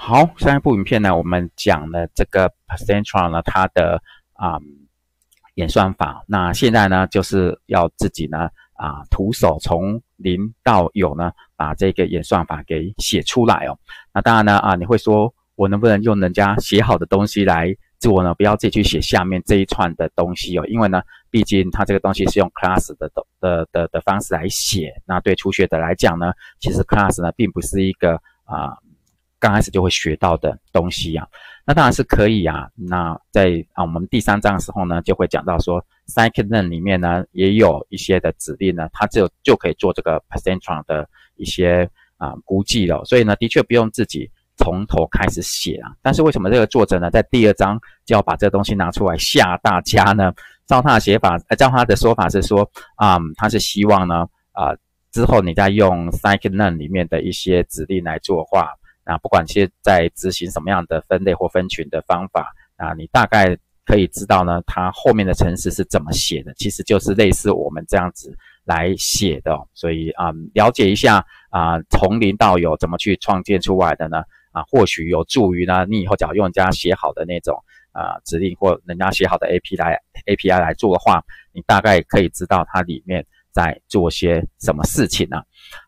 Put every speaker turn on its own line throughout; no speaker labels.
好，上一部影片呢，我们讲了这个 Percentile 呢，它的啊演算法。那现在呢，就是要自己呢啊徒手从零到有呢，把这个演算法给写出来哦。那当然呢啊，你会说我能不能用人家写好的东西来做呢？不要自己去写下面这一串的东西哦，因为呢，毕竟它这个东西是用 class 的的的的方式来写。那对初学者来讲呢，其实 class 呢并不是一个啊。刚开始就会学到的东西呀，那当然是可以啊。那在啊我们第三章的时候呢，就会讲到说，scikit-learn 里面呢也有一些的指令呢，它就就可以做这个 percentile 的一些啊估计了。所以呢，的确不用自己从头开始写啊。但是为什么这个作者呢，在第二章就要把这个东西拿出来吓大家呢？照他的写法，照他的说法是说，啊，他是希望呢，啊，之后你再用 scikit-learn 里面的一些指令来做话。那不管是在执行什么样的分类或分群的方法，啊，你大概可以知道呢，它后面的程式是怎么写的，其实就是类似我们这样子来写的。所以啊，了解一下啊，从零到有怎么去创建出来的呢？啊，或许有助于呢，你以后只要用人家写好的那种啊指令或人家写好的 A P 来 A P I 来做的话，你大概可以知道它里面。在做些什么事情呢？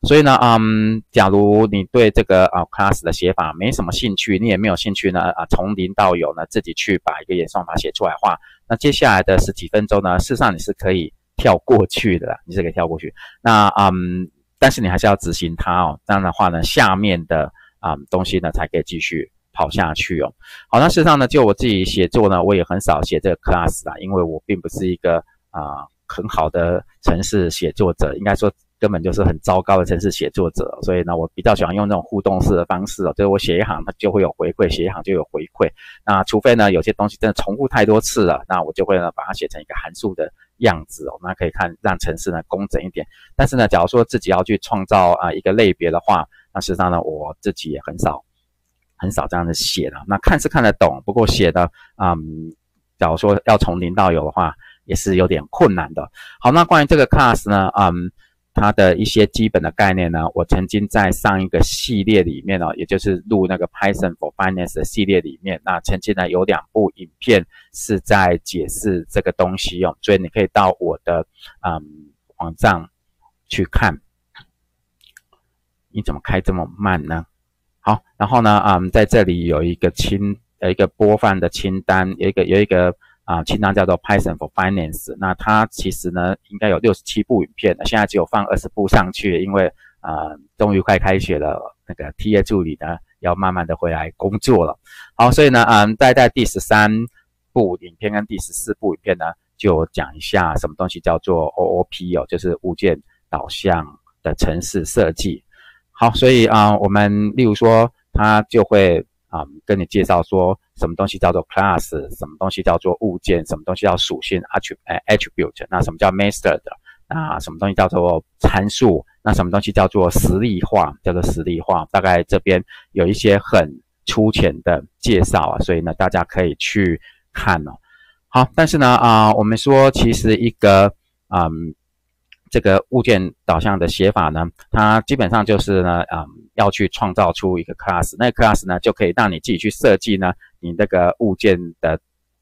所以呢，嗯，假如你对这个啊 class 的写法没什么兴趣，你也没有兴趣呢，啊，从零到有呢，自己去把一个演算法写出来的话，那接下来的十几分钟呢，事实上你是可以跳过去的，你是可以跳过去。那嗯，但是你还是要执行它哦，这样的话呢，下面的啊东西呢才可以继续跑下去哦。好，那事实上呢，就我自己写作呢，我也很少写这个 class 啦，因为我并不是一个啊。很好的城市写作者，应该说根本就是很糟糕的城市写作者，所以呢，我比较喜欢用这种互动式的方式哦，就是我写一行，它就会有回馈，写一行就有回馈。那除非呢，有些东西真的重复太多次了，那我就会呢把它写成一个函数的样子哦，那可以看让城市呢工整一点。但是呢，假如说自己要去创造啊一个类别的话，那实际上呢，我自己也很少很少这样子写了。那看是看得懂，不过写的嗯，假如说要从零到有的话。也是有点困难的。好，那关于这个 class 呢，嗯，它的一些基本的概念呢，我曾经在上一个系列里面哦，也就是录那个 Python for Finance 的系列里面，那曾经呢有两部影片是在解释这个东西哦，所以你可以到我的嗯网站去看。你怎么开这么慢呢？好，然后呢，嗯，在这里有一个清呃一个播放的清单，有一个有一个。啊，清单叫做 Python for Finance。那它其实呢，应该有六十七部影片的，现在只有放二十部上去，因为啊，终于快开学了，那个 TA 助理呢要慢慢的回来工作了。好，所以呢，嗯，在在第十三部影片跟第十四部影片呢，就讲一下什么东西叫做 OOP 哦，就是物件导向的城市设计。好，所以啊，我们例如说，它就会。啊，跟你介绍说什么东西叫做 class，什么东西叫做物件，什么东西叫属性 attribute，那什么叫 method，那什么东西叫做参数，那什么东西叫做实例化，叫做实例化。大概这边有一些很粗浅的介绍啊，所以呢，大家可以去看哦。好，但是呢，啊，我们说其实一个，嗯。这个物件导向的写法呢，它基本上就是呢，嗯，要去创造出一个 class，那 class 呢就可以让你自己去设计呢，你那个物件的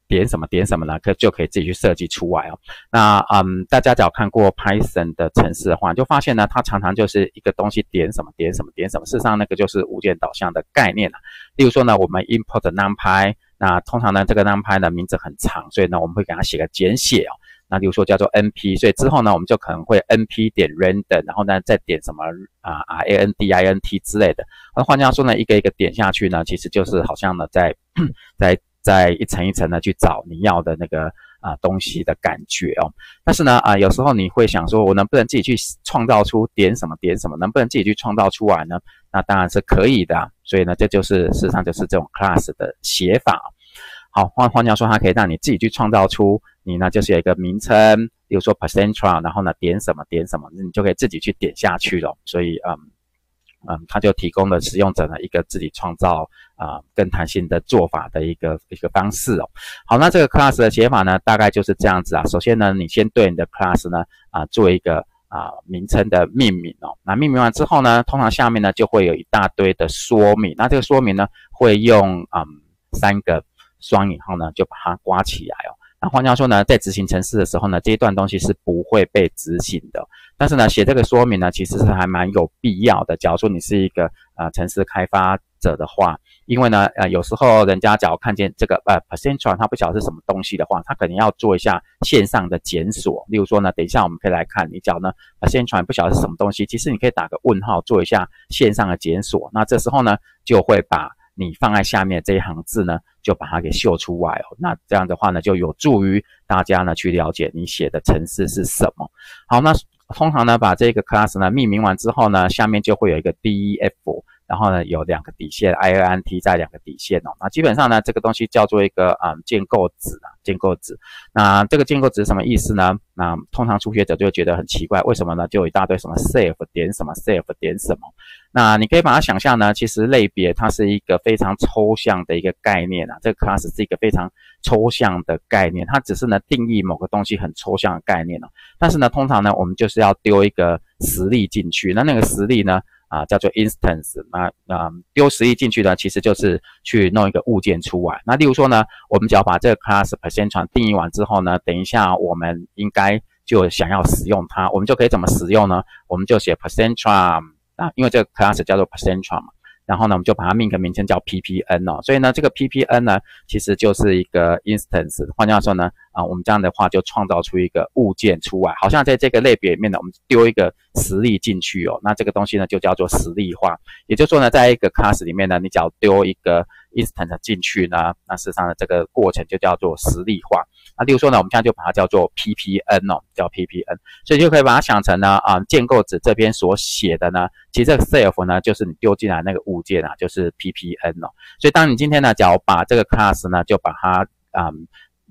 点什么点什么呢，可就可以自己去设计出来哦。那嗯，大家只要看过 Python 的程式的话，就发现呢，它常常就是一个东西点什么点什么点什么，事实上那个就是物件导向的概念了。例如说呢，我们 import NumPy，那通常呢这个 NumPy 的名字很长，所以呢我们会给它写个简写哦。那比如说叫做 np，所以之后呢，我们就可能会 np 点 random，然后呢再点什么啊 randint 之类的。那换句话说呢，一个一个点下去呢，其实就是好像呢在 在在一层一层的去找你要的那个啊东西的感觉哦。但是呢啊，有时候你会想说，我能不能自己去创造出点什么点什么？能不能自己去创造出来呢？那当然是可以的。所以呢，这就是事实上就是这种 class 的写法。好，换换句话说，它可以让你自己去创造出。你呢，就是有一个名称，比如说 percentile，然后呢点什么点什么，你就可以自己去点下去了。所以，嗯嗯，它就提供了使用者呢一个自己创造啊更弹性的做法的一个一个方式哦。好，那这个 class 的写法呢，大概就是这样子啊。首先呢，你先对你的 class 呢啊做一个啊名称的命名哦。那命名完之后呢，通常下面呢就会有一大堆的说明。那这个说明呢，会用嗯三个双引号呢就把它刮起来哦。那换句话说呢，在执行程式的时候呢，这一段东西是不会被执行的。但是呢，写这个说明呢，其实是还蛮有必要的。假如说你是一个呃城市开发者的话，因为呢，呃，有时候人家假如看见这个呃 percentile，他不晓得是什么东西的话，他可能要做一下线上的检索。例如说呢，等一下我们可以来看，你假如呢 percentile 不晓得是什么东西，其实你可以打个问号，做一下线上的检索。那这时候呢，就会把你放在下面这一行字呢，就把它给秀出来哦。那这样的话呢，就有助于大家呢去了解你写的程式是什么。好，那通常呢，把这个 class 呢命名完之后呢，下面就会有一个 def。然后呢，有两个底线，i n t 在两个底线哦。那基本上呢，这个东西叫做一个啊建构值啊，建构值。那这个建构值什么意思呢？那通常初学者就会觉得很奇怪，为什么呢？就有一大堆什么 safe 点什么 safe 点什么。那你可以把它想象呢，其实类别它是一个非常抽象的一个概念啊。这个 class 是一个非常抽象的概念，它只是呢定义某个东西很抽象的概念哦。但是呢，通常呢，我们就是要丢一个实例进去，那那个实例呢？啊，叫做 instance，那那丢实例进去呢，其实就是去弄一个物件出来。那例如说呢，我们只要把这个 class percent 定义完之后呢，等一下我们应该就想要使用它，我们就可以怎么使用呢？我们就写 percent 啊，因为这个 class 叫做 percent 嘛。然后呢，我们就把它命个名称叫 ppn 哦。所以呢，这个 ppn 呢，其实就是一个 instance。换句话说呢，啊，我们这样的话就创造出一个物件出来，好像在这个类别里面呢，我们丢一个实例进去哦。那这个东西呢，就叫做实例化。也就是说呢，在一个 class 里面呢，你只要丢一个 instance 进去呢，那事实上呢，这个过程就叫做实例化。那例如说呢，我们现在就把它叫做 ppn 哦，叫 ppn，所以就可以把它想成呢，啊，建构值这边所写的呢，其实这个 self 呢，就是你丢进来那个物件啊，就是 ppn 哦。所以当你今天呢，只要把这个 class 呢，就把它啊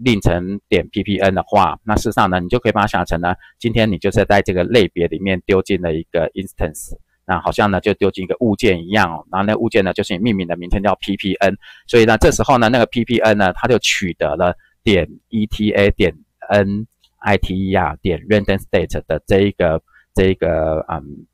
令成点 ppn 的话，那事实上呢，你就可以把它想成呢，今天你就是在这个类别里面丢进了一个 instance，那好像呢就丢进一个物件一样哦。然后那物件呢，就是你命名的名称叫 ppn，所以呢，这时候呢，那个 ppn 呢，它就取得了。点 eta 点 n iter 点 random state 的这一个这一个嗯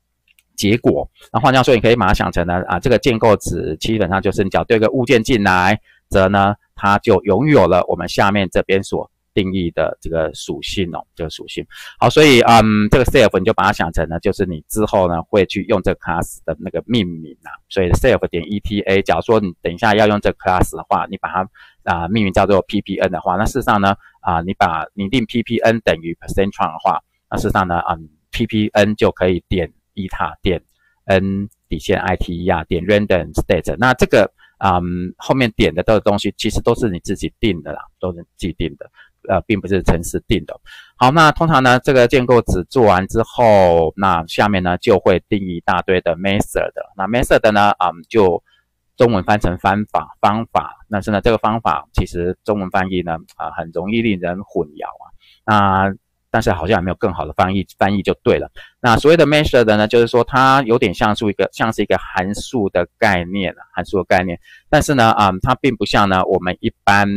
结果，那换句话说，你可以把它想成呢啊，这个建构子基本上就是你只要丢一个物件进来，则呢它就拥有了我们下面这边所。定义的这个属性哦，这个属性好，所以嗯，这个 self 你就把它想成呢，就是你之后呢会去用这个 class 的那个命名啊，所以 self 点 eta，假如说你等一下要用这个 class 的话，你把它啊命名叫做 ppn 的话，那事实上呢啊，你把你定 ppn 等于 percentron 的话，那事实上呢啊 ppn 就可以点 eta 点 n 底线 iter 点 random state，那这个嗯后面点的这个东西其实都是你自己定的啦，都是自己定的。呃，并不是城市定的。好，那通常呢，这个建构值做完之后，那下面呢就会定一大堆的 method。那 method 呢，啊，就中文翻成方法方法。但是呢，这个方法其实中文翻译呢，啊，很容易令人混淆啊。那但是好像也没有更好的翻译，翻译就对了。那所谓的 method 呢，就是说它有点像是一个像是一个函数的概念，函数的概念。但是呢，啊，它并不像呢我们一般。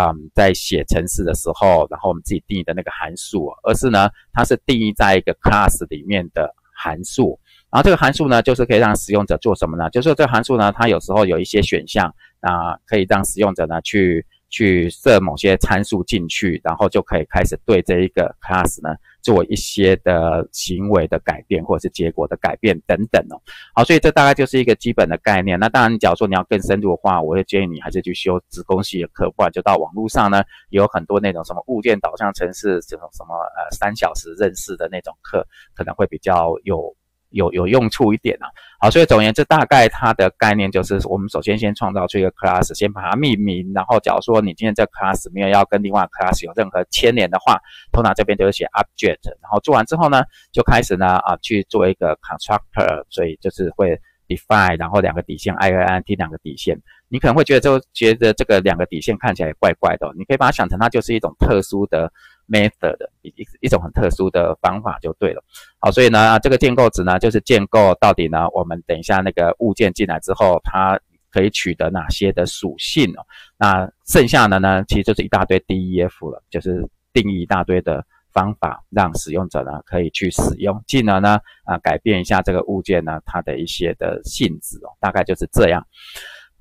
嗯，在写程式的时候，然后我们自己定义的那个函数，而是呢，它是定义在一个 class 里面的函数。然后这个函数呢，就是可以让使用者做什么呢？就是说这个函数呢，它有时候有一些选项，那可以让使用者呢去。去设某些参数进去，然后就可以开始对这一个 class 呢做一些的行为的改变，或者是结果的改变等等哦。好，所以这大概就是一个基本的概念。那当然，假如说你要更深入的话，我会建议你还是去修子工系的课，不然就到网络上呢有很多那种什么物件导向程式这种什么呃三小时认识的那种课，可能会比较有。有有用处一点啊，好，所以总而言之，大概它的概念就是，我们首先先创造出一个 class，先把它命名，然后假如说你今天这 class 没有要跟另外 class 有任何牵连的话，通常这边就会写 object，然后做完之后呢，就开始呢啊去做一个 constructor，所以就是会 define，然后两个底线 i n t 两个底线，你可能会觉得就觉得这个两个底线看起来怪怪的，你可以把它想成它就是一种特殊的。Method 一一一种很特殊的方法就对了，好，所以呢，这个建构值呢，就是建构到底呢，我们等一下那个物件进来之后，它可以取得哪些的属性哦？那剩下的呢，其实就是一大堆 def 了，就是定义一大堆的方法，让使用者呢可以去使用，进而呢啊改变一下这个物件呢它的一些的性质哦，大概就是这样。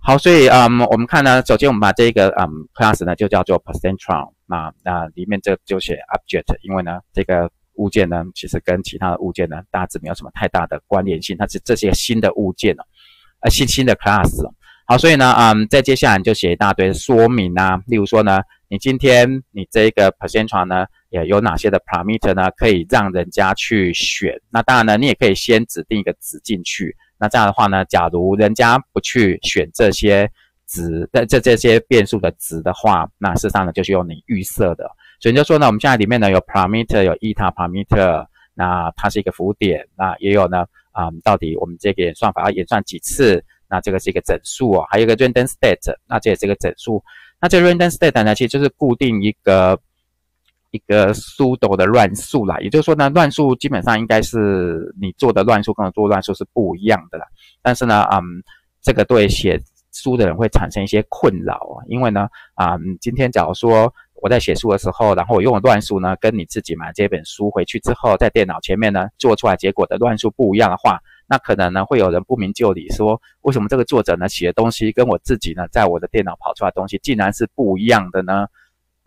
好，所以嗯，我们看呢，首先我们把这个嗯 class 呢就叫做 percentron，那那里面这就写 object，因为呢这个物件呢其实跟其他的物件呢大致没有什么太大的关联性，它是这些新的物件哦，呃新新的 class。好，所以呢嗯，在接下来你就写一大堆说明啊，例如说呢，你今天你这个 percentron 呢也有哪些的 parameter 呢可以让人家去选，那当然呢你也可以先指定一个值进去。那这样的话呢，假如人家不去选这些值的这这些变数的值的话，那事实上呢就是用你预设的。所以就说呢，我们现在里面呢有 parameter 有 eta parameter，那它是一个浮点，那也有呢啊，到底我们这个算法要演算几次？那这个是一个整数哦，还有一个 random state，那这也是一个整数。那这 random state 呢，其实就是固定一个。一个 pseudo 的乱数啦，也就是说呢，乱数基本上应该是你做的乱数跟我做乱数是不一样的啦。但是呢，嗯，这个对写书的人会产生一些困扰啊，因为呢，啊，今天假如说我在写书的时候，然后我用了乱数呢，跟你自己买这本书回去之后，在电脑前面呢做出来结果的乱数不一样的话，那可能呢会有人不明就里说，为什么这个作者呢写的东西跟我自己呢在我的电脑跑出来的东西竟然是不一样的呢？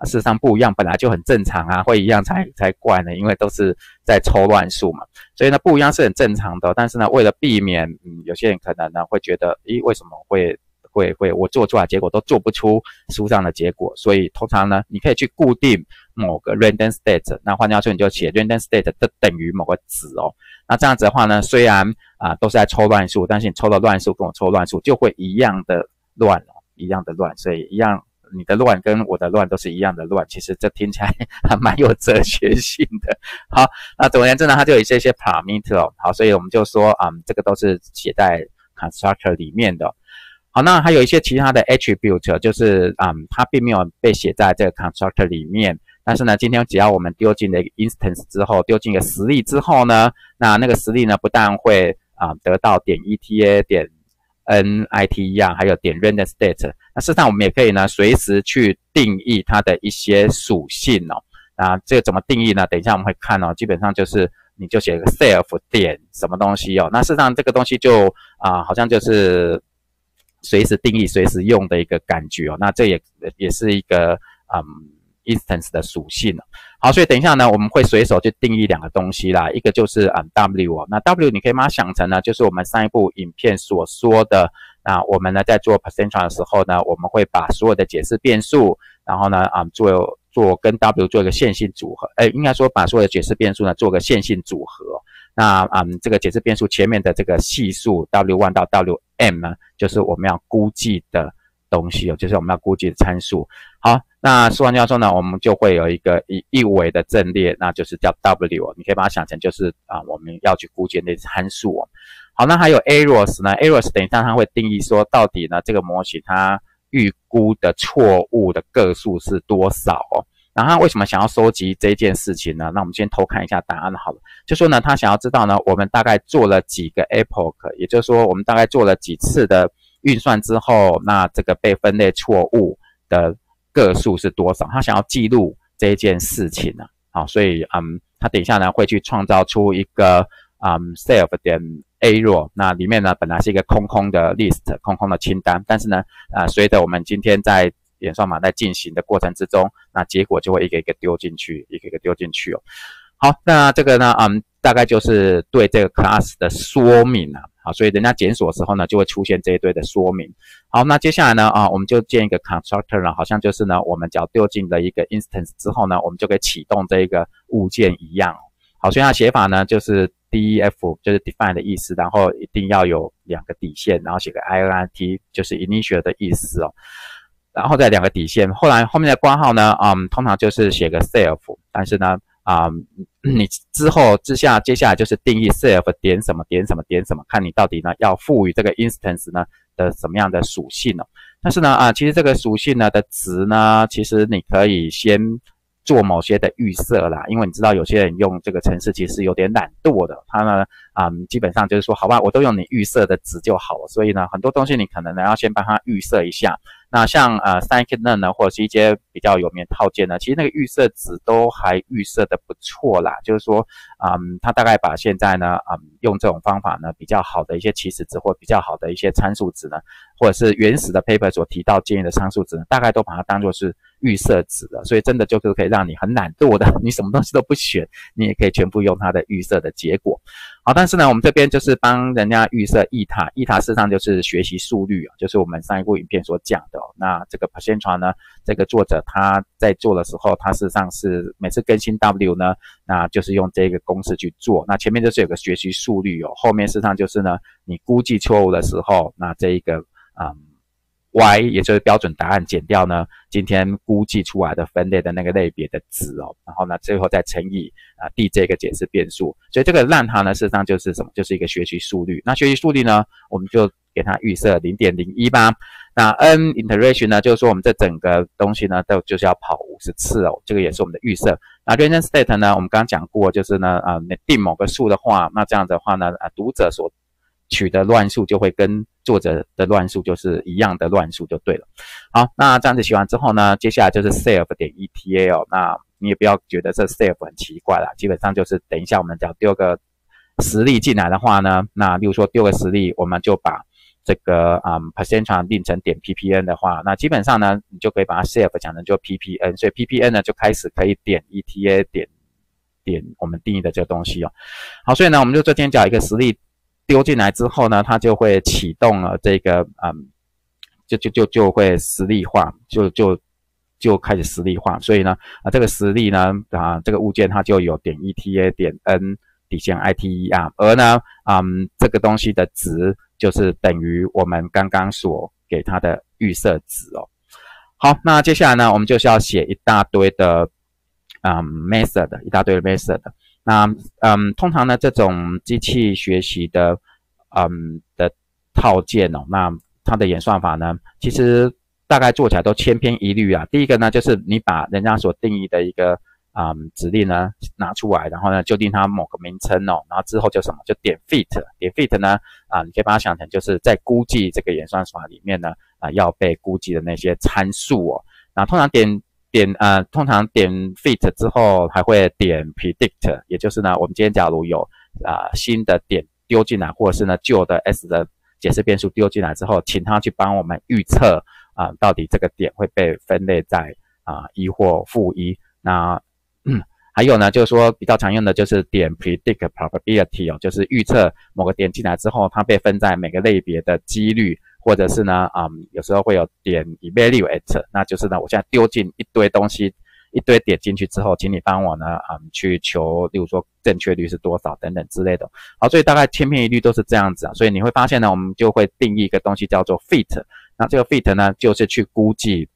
事实上不一样，本来就很正常啊，会一样才才怪呢，因为都是在抽乱数嘛，所以呢不一样是很正常的。但是呢，为了避免，嗯，有些人可能呢会觉得，咦，为什么会会会我做出来结果都做不出书上的结果？所以通常呢，你可以去固定某个 random state，那换句话说，你就写 random state 的等于某个值哦。那这样子的话呢，虽然啊都是在抽乱数，但是你抽的乱数跟我抽乱数就会一样的乱哦，一样的乱，所以一样。你的乱跟我的乱都是一样的乱，其实这听起来 还蛮有哲学性的。好，那总而言之呢，它就有一些些 parameter 哦。好，所以我们就说啊，这个都是写在 constructor 里面的。好，那还有一些其他的 attribute，就是啊，它并没有被写在这个 constructor 里面。但是呢，今天只要我们丢进了一个 instance 之后，丢进一个实例之后呢，那那个实例呢，不但会啊得到点 eta 点。nit 一样，还有点 render state。那事实上，我们也可以呢，随时去定义它的一些属性哦。啊，这个怎么定义呢？等一下我们会看哦。基本上就是你就写个 self 点什么东西哦。那事实上这个东西就啊，好像就是随时定义、随时用的一个感觉哦。那这也也是一个嗯 instance 的属性了。好，所以等一下呢，我们会随手去定义两个东西啦，一个就是嗯 W 哦，那 W 你可以把它想成呢，就是我们上一部影片所说的，那我们呢在做 percentile 的时候呢，我们会把所有的解释变数，然后呢啊做做跟 W 做一个线性组合，哎，应该说把所有的解释变数呢做个线性组合，那嗯这个解释变数前面的这个系数 w one 到 w Wm 呢，就是我们要估计的东西哦，就是我们要估计的参数。好。那说完教授呢，我们就会有一个一一维的阵列，那就是叫 W，你可以把它想成就是啊，我们要去估计那参数哦。好，那还有 Errors 呢？Errors 等一下它会定义说，到底呢这个模型它预估的错误的个数是多少哦？然后他为什么想要收集这件事情呢？那我们先偷看一下答案好了。就说呢，他想要知道呢，我们大概做了几个 epoch，也就是说我们大概做了几次的运算之后，那这个被分类错误的。个数是多少？他想要记录这件事情呢？好，所以嗯，他等一下呢会去创造出一个嗯 self 点 error，那里面呢本来是一个空空的 list，空空的清单，但是呢，啊，随着我们今天在演算法在进行的过程之中，那结果就会一个一个丢进去，一个一个丢进去哦。好，那这个呢，嗯，大概就是对这个 class 的说明啊。好，所以人家检索的时候呢，就会出现这一堆的说明。好，那接下来呢，啊，我们就建一个 constructor 呢，好像就是呢，我们只要丢进了一个 instance 之后呢，我们就可以启动这一个物件一样。好，所以它写法呢，就是 def 就是 define 的意思，然后一定要有两个底线，然后写个 init 就是 initial 的意思哦，然后再两个底线。后来后面的括号呢，嗯，通常就是写个 self，但是呢。啊，你之后之下，接下来就是定义 self 点什么点什么点什么，看你到底呢要赋予这个 instance 呢的什么样的属性呢？但是呢，啊，其实这个属性呢的值呢，其实你可以先做某些的预设啦，因为你知道有些人用这个程式其实有点懒惰的，他呢，啊，基本上就是说，好吧，我都用你预设的值就好了，所以呢，很多东西你可能呢要先帮他预设一下。那像呃 Scikit-learn 呢，或者是一些比较有名的套件呢，其实那个预设值都还预设的不错啦。就是说，嗯，它大概把现在呢，嗯，用这种方法呢，比较好的一些起始值或比较好的一些参数值呢，或者是原始的 paper 所提到建议的参数值，呢，大概都把它当做是预设值的。所以真的就是可以让你很懒惰的，你什么东西都不选，你也可以全部用它的预设的结果。好，但是呢，我们这边就是帮人家预设 e 塔，e 塔事实上就是学习速率啊，就是我们上一部影片所讲的。那这个 percent 呢，这个作者他在做的时候，他事实上是每次更新 w 呢，那就是用这个公式去做。那前面就是有个学习速率哦，后面事实上就是呢，你估计错误的时候，那这一个嗯。y 也就是标准答案减掉呢，今天估计出来的分类的那个类别的值哦，然后呢，最后再乘以啊 d 这个解释变数，所以这个让它呢，事实上就是什么？就是一个学习速率。那学习速率呢，我们就给它预设零点零一吧。那 n iteration 呢，就是说我们这整个东西呢，都就是要跑五十次哦，这个也是我们的预设。那 random state 呢，我们刚刚讲过，就是呢，啊，定某个数的话，那这样子的话呢，啊，读者所取的乱数就会跟作者的乱数就是一样的乱数就对了。好，那这样子写完之后呢，接下来就是 self 点 eta。那你也不要觉得这 self 很奇怪啦，基本上就是等一下我们只要丢个实例进来的话呢，那例如说丢个实例，我们就把这个啊 percent 定成点 ppn 的话，那基本上呢，你就可以把它 self 讲成就 ppn，所以 ppn 呢就开始可以点 eta 点点我们定义的这个东西哦。好，所以呢，我们就这边讲一个实例。丢进来之后呢，它就会启动了这个，嗯，就就就就会实例化，就就就开始实例化。所以呢，啊，这个实例呢，啊，这个物件它就有点 eta 点 n 底线 ite 啊，而呢，嗯，这个东西的值就是等于我们刚刚所给它的预设值哦。好，那接下来呢，我们就是要写一大堆的，嗯，method，一大堆的 method。那嗯，通常呢，这种机器学习的嗯的套件哦，那它的演算法呢，其实大概做起来都千篇一律啊。第一个呢，就是你把人家所定义的一个嗯指令呢拿出来，然后呢就定它某个名称哦，然后之后就什么就点 fit，点 fit 呢啊，你可以把它想成就是在估计这个演算法里面呢啊要被估计的那些参数哦。那通常点。点呃，通常点 fit 之后还会点 predict，也就是呢，我们今天假如有啊新的点丢进来，或者是呢旧的 s 的解释变数丢进来之后，请他去帮我们预测啊，到底这个点会被分类在啊一或负一。那嗯还有呢，就是说比较常用的就是点 predict probability 哦，就是预测某个点进来之后，它被分在每个类别的几率。或者是呢，嗯，有时候会有点 evaluate，那就是呢，我现在丢进一堆东西，一堆点进去之后，请你帮我呢，嗯，去求，例如说正确率是多少等等之类的。好，所以大概千篇一律都是这样子啊。所以你会发现呢，我们就会定义一个东西叫做 fit，那这个 fit 呢，就是去估计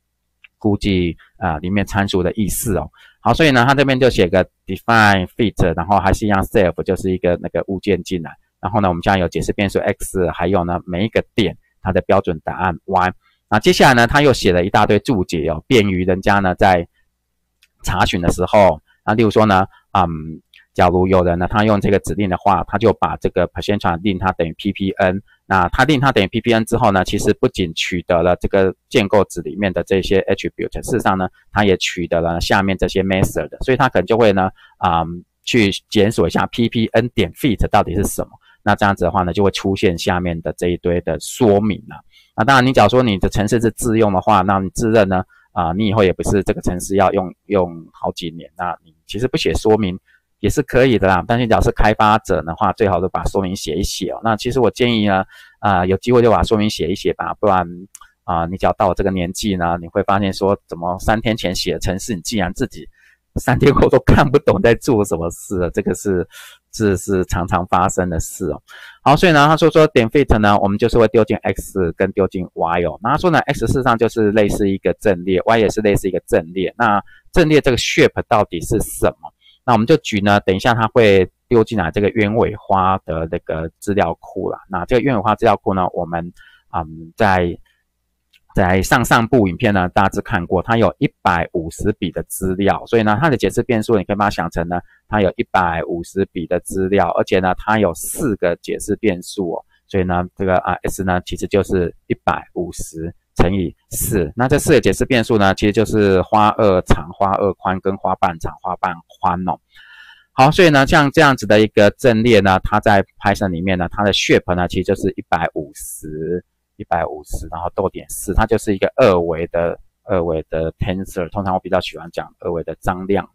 估计啊里面参数的意思哦。好，所以呢，它这边就写个 define fit，然后还是一样 self，就是一个那个物件进来，然后呢，我们现在有解释变数 x，还有呢每一个点。它的标准答案 y，那接下来呢，他又写了一大堆注解哦，便于人家呢在查询的时候，那例如说呢，嗯，假如有人呢，他用这个指令的话，他就把这个 percent 令它等于 ppn，那他令它等于 ppn 之后呢，其实不仅取得了这个建构子里面的这些 attribute，事实上呢，他也取得了下面这些 method，所以他可能就会呢，啊，去检索一下 ppn 点 fit 到底是什么。那这样子的话呢，就会出现下面的这一堆的说明了。那当然，你假如说你的城市是自用的话，那你自认呢，啊，你以后也不是这个城市要用用好几年，那你其实不写说明也是可以的啦。但是，假如是开发者的话，最好是把说明写一写哦。那其实我建议呢，啊，有机会就把说明写一写吧，不然啊，你只要到我这个年纪呢，你会发现说，怎么三天前写的城市，你竟然自己三天后都看不懂在做什么事，这个是。这是常常发生的事哦。好，所以呢，他说说点 fit 呢，我们就是会丢进 x 跟丢进 y 哦。那他说呢，x 事实上就是类似一个阵列，y 也是类似一个阵列。那阵列这个 shape 到底是什么？那我们就举呢，等一下他会丢进来这个鸢尾花的那个资料库了。那这个鸢尾花资料库呢，我们嗯在。在上上部影片呢，大致看过，它有一百五十笔的资料，所以呢，它的解释变数你可以把它想成呢，它有一百五十笔的资料，而且呢，它有四个解释变数哦，所以呢，这个啊 s 呢其实就是一百五十乘以四。那这四个解释变数呢，其实就是花二长、花二宽跟花瓣长、花瓣宽哦。好，所以呢，像这样子的一个阵列呢，它在 Python 里面呢，它的 shape 呢，其实就是一百五十、一百五十，然后逗点四，它就是一个二维的二维的 tensor。通常我比较喜欢讲二维的张量。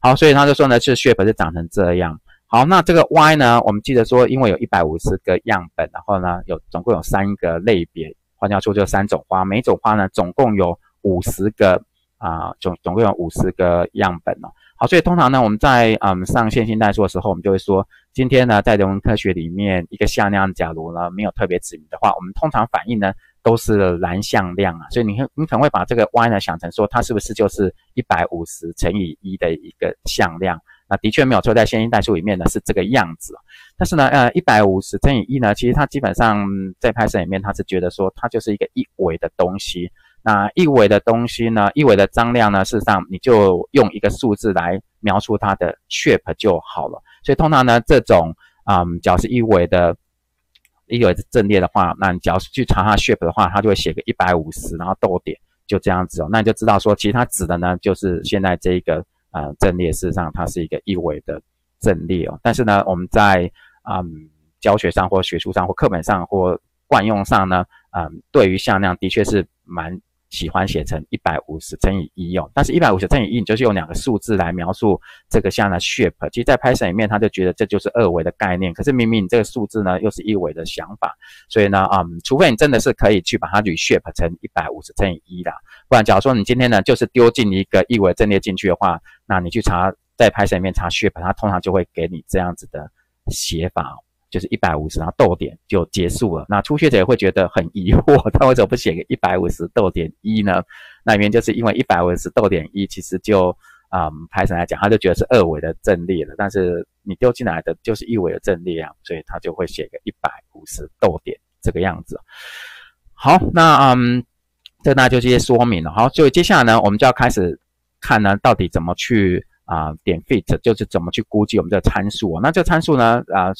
好，所以他就说呢，是 shape 是长成这样。好，那这个 y 呢，我们记得说，因为有一百五十个样本，然后呢，有总共有三个类别，换句话说，就三种花，每种花呢，总共有五十个啊，总总共有五十个样本哦。好，所以通常呢，我们在嗯上线性代数的时候，我们就会说，今天呢，在人文科学里面，一个向量，假如呢没有特别指明的话，我们通常反应呢都是蓝向量啊。所以你你可能会把这个 y 呢想成说，它是不是就是一百五十乘以一的一个向量？那的确没有错，在线性代数里面呢是这个样子。但是呢，呃，一百五十乘以一呢，其实它基本上在 Python 里面，它是觉得说它就是一个一维的东西。那一维的东西呢？一维的张量呢？事实上，你就用一个数字来描述它的 shape 就好了。所以通常呢，这种嗯，只要是一维的一维的阵列的话，那你只要去查它 shape 的话，它就会写个一百五十，然后逗点，就这样子哦。那你就知道说，其实它指的呢，就是现在这一个啊阵列，事实上它是一个一维的阵列哦。但是呢，我们在嗯教学上或学术上或课本上或惯用上呢，嗯，对于向量的确是蛮。喜欢写成一百五十乘以一哦，但是一百五十乘以一，你就是用两个数字来描述这个像的 shape。其实，在 Python 里面，他就觉得这就是二维的概念。可是明明你这个数字呢，又是一维的想法，所以呢，嗯，除非你真的是可以去把它 reshape 成一百五十乘以一的，不然，假如说你今天呢，就是丢进一个一维阵列进去的话，那你去查在 Python 里面查 shape，它通常就会给你这样子的写法。就是一百五十，然后逗点就结束了。那初学者也会觉得很疑惑，他为什么不写个一百五十逗点一呢？那原因就是因为一百五十逗点一其实就啊，Python 来讲，他就觉得是二维的阵列了。但是你丢进来的就是一维的阵列啊，所以他就会写个一百五十逗点这个样子。好，那嗯，这那就这些说明了。好，所以接下来呢，我们就要开始看呢，到底怎么去啊点 fit，就是怎么去估计我们的参数。那这参数呢，啊。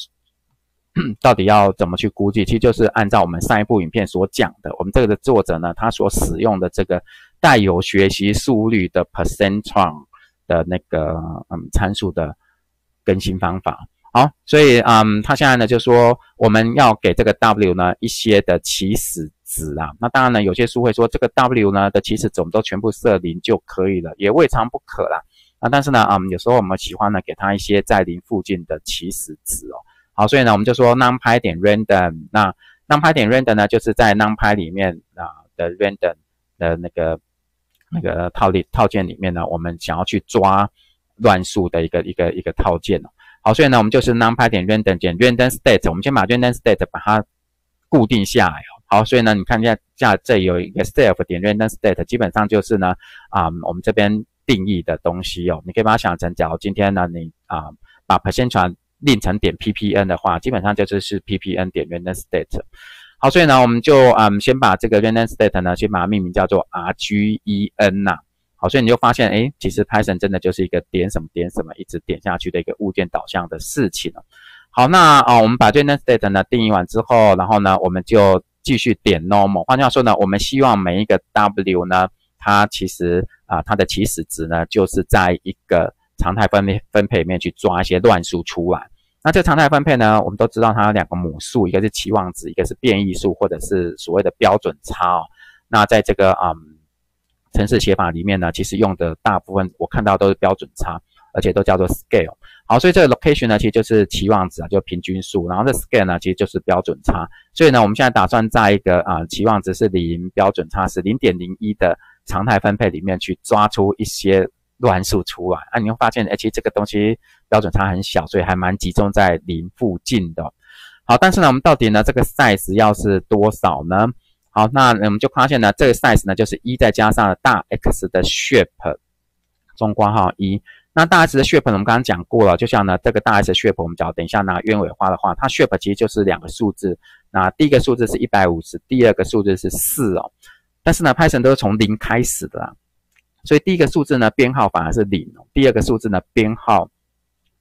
到底要怎么去估计？其实就是按照我们上一部影片所讲的，我们这个的作者呢，他所使用的这个带有学习速率的 percentron 的那个嗯参数的更新方法。好，所以嗯，他现在呢就说我们要给这个 w 呢一些的起始值啊。那当然呢，有些书会说这个 w 呢的起始值我们都全部设零就可以了，也未尝不可啦。啊，但是呢，嗯，有时候我们喜欢呢给他一些在零附近的起始值哦。好，所以呢，我们就说 numpy 点 random，那 numpy 点 random 呢，就是在 numpy 里面啊的 random 的那个那个套里套件里面呢，我们想要去抓乱数的一个一个一个套件。好，所以呢，我们就是 numpy 点 random 点 random state，我们先把 random state 把它固定下来。好，所以呢，你看一下下这有一个 self 点 random state，基本上就是呢啊我们这边定义的东西哦。你可以把它想成，假如今天呢你啊把派先传令成点 ppn 的话，基本上就是是 ppn 点 random state。好，所以呢，我们就嗯先把这个 random state 呢，先把它命名叫做 rgen 呐。好，所以你就发现，哎，其实 Python 真的就是一个点什么点什么一直点下去的一个物件导向的事情了。好，那啊，我们把 random state 呢定义完之后，然后呢，我们就继续点 normal。换句话说呢，我们希望每一个 w 呢，它其实啊，它的起始值呢，就是在一个常态分配分配里面去抓一些乱数出来。那这常态分配呢？我们都知道它有两个母数，一个是期望值，一个是变异数，或者是所谓的标准差哦。那在这个嗯程式写法里面呢，其实用的大部分我看到都是标准差，而且都叫做 scale。好，所以这个 location 呢，其实就是期望值啊，就平均数。然后这 scale 呢，其实就是标准差。所以呢，我们现在打算在一个啊期望值是零，标准差是零点零一的常态分配里面去抓出一些。乱数出来，那你会发现，哎，其实这个东西标准差很小，所以还蛮集中在零附近的。好，但是呢，我们到底呢这个 size 要是多少呢？好，那我们就发现呢，这个 size 呢就是一再加上大 X 的 shape 中括号一。那大 X 的 shape 我们刚刚讲过了，就像呢这个大 X shape，我们只要等一下拿鸢尾花的话，它 shape 其实就是两个数字。那第一个数字是一百五十，第二个数字是四哦。但是呢，Python 都是从零开始的啦。所以第一个数字呢，编号反而是零。第二个数字呢，编号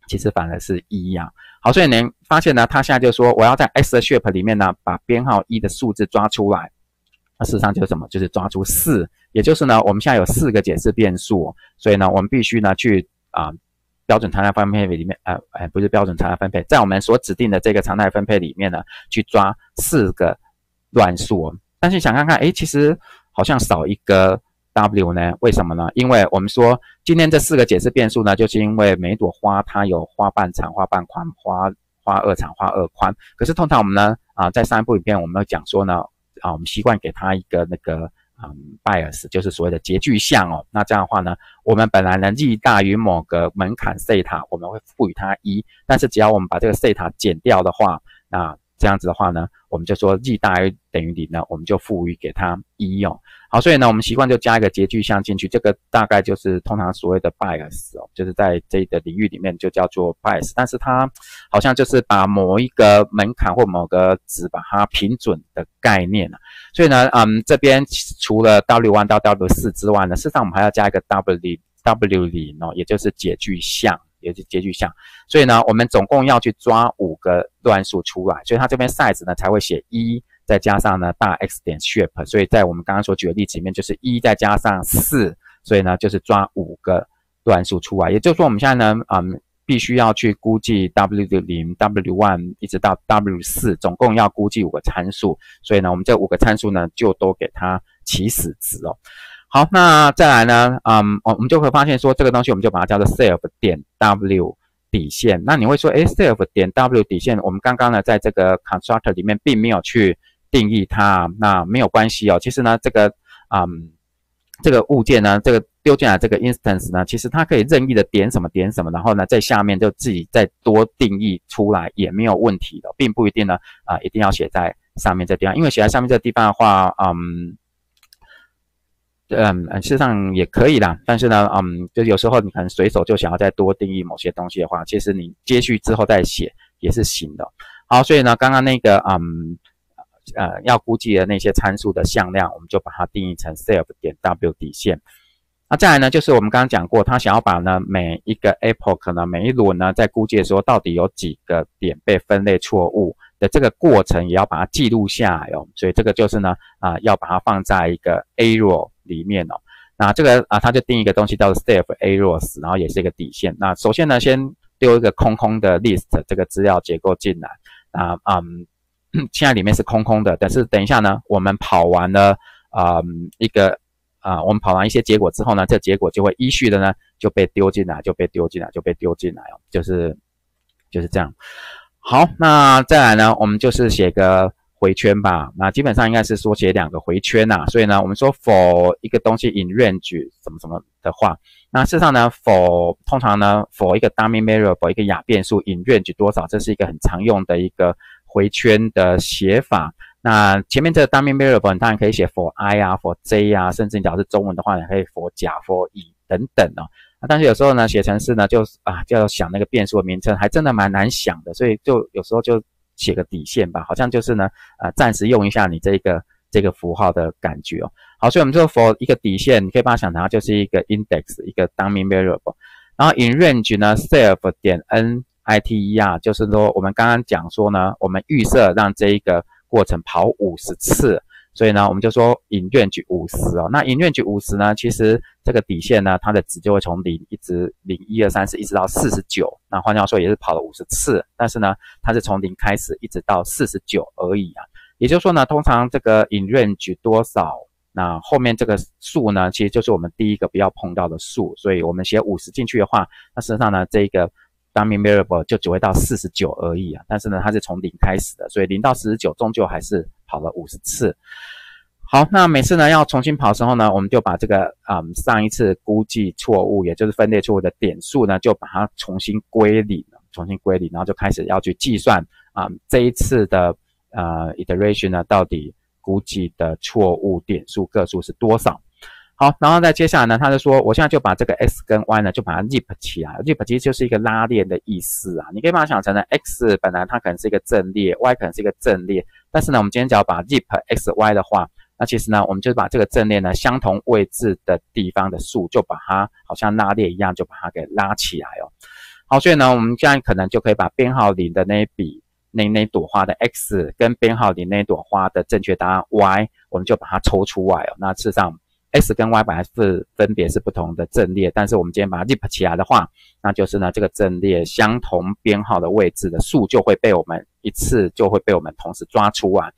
其实反而是一呀。好，所以您发现呢，它现在就说我要在 X 的 shape 里面呢，把编号一的数字抓出来。那事实上就是什么？就是抓出四，也就是呢，我们现在有四个解释变数，所以呢，我们必须呢去啊标准常态分配里面，呃，哎，不是标准常态分配，在我们所指定的这个常态分配里面呢，去抓四个乱数。但是想看看，哎，其实好像少一个 w 呢？为什么呢？因为我们说今天这四个解释变数呢，就是因为每朵花它有花瓣长、花瓣宽、花花二长、花二宽。可是通常我们呢，啊，在上一部影片我们讲说呢。啊，我们习惯给它一个那个嗯 bias，就是所谓的截距项哦。那这样的话呢，我们本来呢力大于某个门槛 t 塔，我们会赋予它一。但是只要我们把这个 t 塔减掉的话，那这样子的话呢，我们就说 z 大于等于零呢，我们就赋予给它一哦。好，所以呢，我们习惯就加一个截距项进去，这个大概就是通常所谓的 bias 哦，就是在这个领域里面就叫做 bias，但是它好像就是把某一个门槛或某个值把它平准的概念啊。所以呢，嗯，这边除了 w1 到 w 四之外呢，事实上我们还要加一个 w w 零哦，也就是截距项。也是截距项，所以呢，我们总共要去抓五个乱数出来，所以它这边 size 呢才会写一，再加上呢大 X 点 shape，所以在我们刚刚所举的例子里面就是一再加上四，所以呢就是抓五个乱数出来。也就是说，我们现在呢，嗯，必须要去估计 W 的零、W one 一直到 W 四，总共要估计五个参数，所以呢，我们这五个参数呢就都给它起始值哦。好，那再来呢？嗯，我我们就会发现说，这个东西我们就把它叫做 self 点 w 底线。那你会说，诶 s e l f 点 w 底线，我们刚刚呢在这个 constructor 里面并没有去定义它，那没有关系哦。其实呢，这个嗯，这个物件呢，这个丢进来这个 instance 呢，其实它可以任意的点什么点什么，然后呢在下面就自己再多定义出来也没有问题的，并不一定呢啊一定要写在上面这地方，因为写在上面这地方的话，嗯。嗯事实上也可以啦，但是呢，嗯，就有时候你可能随手就想要再多定义某些东西的话，其实你接续之后再写也是行的。好，所以呢，刚刚那个嗯呃要估计的那些参数的向量，我们就把它定义成 self 点 w 底线。那再来呢，就是我们刚刚讲过，他想要把呢每一个 epoch 可能每一轮呢在估计的时候，到底有几个点被分类错误。的这个过程也要把它记录下来哦，所以这个就是呢，啊，要把它放在一个 arrow 里面哦。那这个啊，它就定一个东西叫做 self arrows，然后也是一个底线。那首先呢，先丢一个空空的 list 这个资料结构进来。啊，嗯，现在里面是空空的，但是等一下呢，我们跑完了啊一个啊，我们跑完一些结果之后呢，这结果就会依序的呢就被丢进来，就被丢进来，就被丢进来哦，就是就是这样。好，那再来呢？我们就是写个回圈吧。那基本上应该是说写两个回圈呐。所以呢，我们说 for 一个东西 in range 什么什么的话，那事实上呢，for 通常呢，for 一个 dummy variable 一个亚变数 in range 多少，这是一个很常用的一个回圈的写法。那前面这个 dummy variable 当然可以写 for i 啊，for j 啊，甚至你只要是中文的话，你可以 for 甲 for 乙等等哦。但是有时候呢，写程式呢，就啊就要想那个变数的名称，还真的蛮难想的，所以就有时候就写个底线吧，好像就是呢，呃，暂时用一下你这个这个符号的感觉哦。好，所以我们就 for 一个底线，你可以把它想成就是一个 index，一个 dummy variable。然后 in range 呢，self 点 n i t e r，就是说我们刚刚讲说呢，我们预设让这一个过程跑五十次。所以呢，我们就说引愿举五十哦。那引愿举五十呢，其实这个底线呢，它的值就会从零一直零一二三四一直到四十九。那换句话说，也是跑了五十次，但是呢，它是从零开始一直到四十九而已啊。也就是说呢，通常这个引愿举多少，那后面这个数呢，其实就是我们第一个不要碰到的数。所以我们写五十进去的话，那实际上呢，这个 dummy variable 就只会到四十九而已啊。但是呢，它是从零开始的，所以零到四十九终究还是。跑了五十次，好，那每次呢要重新跑的时候呢，我们就把这个嗯上一次估计错误，也就是分类错误的点数呢，就把它重新归零，重新归零，然后就开始要去计算啊这一次的呃 iteration 呢到底估计的错误点数个数是多少。好，然后再接下来呢，他就说，我现在就把这个 x 跟 y 呢，就把它 zip 起来。zip 其实就是一个拉链的意思啊，你可以把它想成呢，x 本来它可能是一个阵列，y 可能是一个阵列，但是呢，我们今天只要把 zip x y 的话，那其实呢，我们就是把这个阵列呢，相同位置的地方的数，就把它好像拉链一样，就把它给拉起来哦。好，所以呢，我们现在可能就可以把编号零的那一笔那那朵花的 x 跟编号里那朵花的正确答案 y，我们就把它抽出来哦。那事实上 x 跟 y 本来是分别是不同的阵列，但是我们今天把它 zip 起来的话，那就是呢这个阵列相同编号的位置的数就会被我们一次就会被我们同时抓出来。